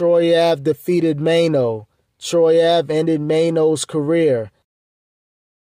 Troy defeated Mano. Troy ended Mano's career.